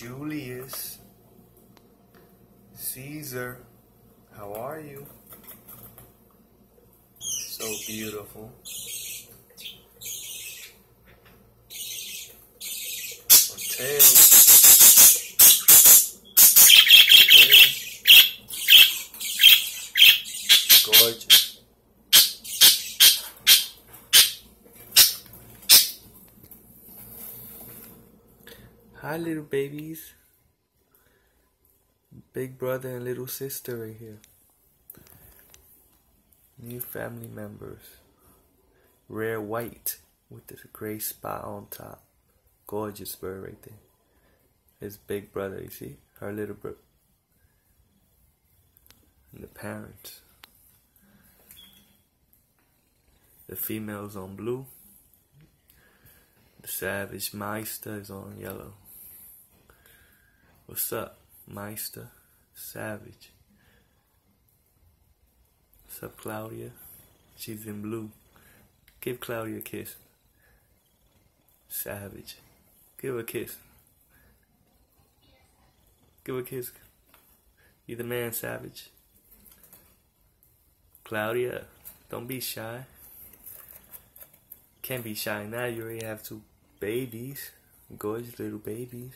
Julius, Caesar, how are you? So beautiful. Mateo. Gorgeous. Hi, little babies. Big brother and little sister right here. New family members. Rare white with the gray spot on top. Gorgeous bird right there. His big brother, you see? Her little brother. And the parents. The female's on blue. The savage Meister is on yellow. What's up, Meister? Savage. What's up, Claudia? She's in blue. Give Claudia a kiss. Savage. Give her a kiss. Give her a kiss. You the man, Savage. Claudia, don't be shy. Can't be shy now. You already have two babies. Gorgeous little babies.